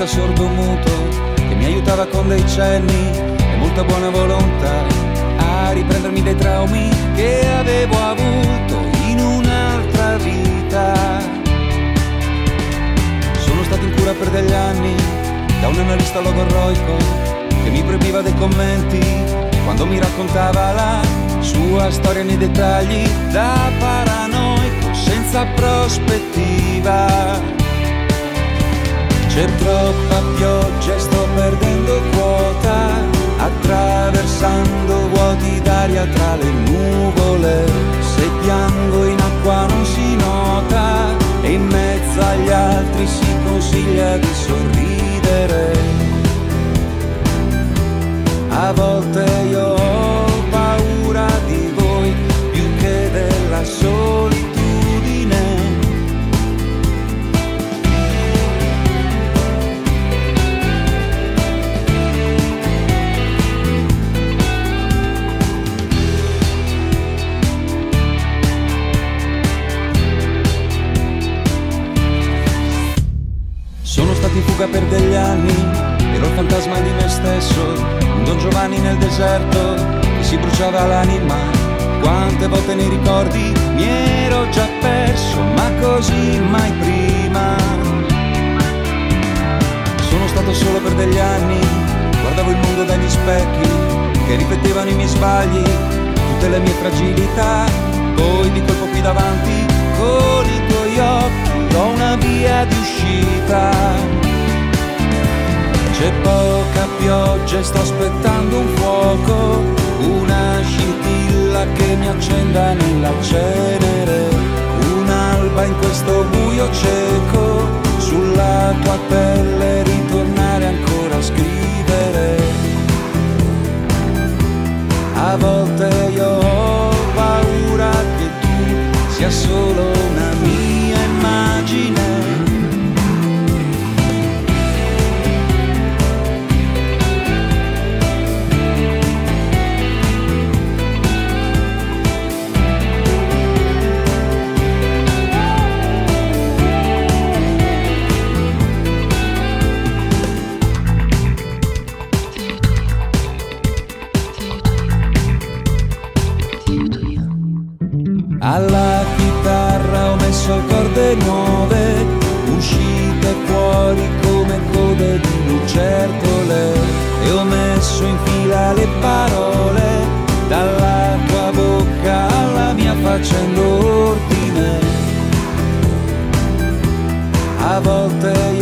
resta sordo muto che mi aiutava con dei cenni e molta buona volontà a riprendermi dai traumi che avevo avuto in un'altra vita. Sono stato in cura per degli anni da un analista logorroico che mi proibiva dei commenti quando mi raccontava la sua storia nei dettagli da paranoico senza prospettiva. C'è troppa pioggia e sto perdendo quota, attraversando vuoti d'aria tra le nuvole. Se piango in acqua non si nota e in mezzo agli altri si consiglia di sorridere. A volte Sono stato in fuga per degli anni, ero il fantasma di me stesso, un Don Giovanni nel deserto che si bruciava l'anima. Quante volte nei ricordi mi ero già perso, ma così mai prima. Sono stato solo per degli anni, guardavo il mondo dagli specchi che ripetevano i miei sbagli, tutte le mie fragilità, poi di colpo qui davanti con i tuoi occhi ho una via di uscita. C'è poca pioggia e sto aspettando un fuoco, una scintilla che mi accenda nella cenere, un'alba in questo buio cieco, sulla tua pelle ritornare ancora a scrivere. A volte io ho paura che tu sia solo Alla chitarra ho messo corde nuove, uscite fuori come code di lucertole e ho messo in fila le parole dalla tua bocca alla mia facendo ordine. A volte io